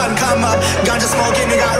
sun come up. Ganja smoking, they got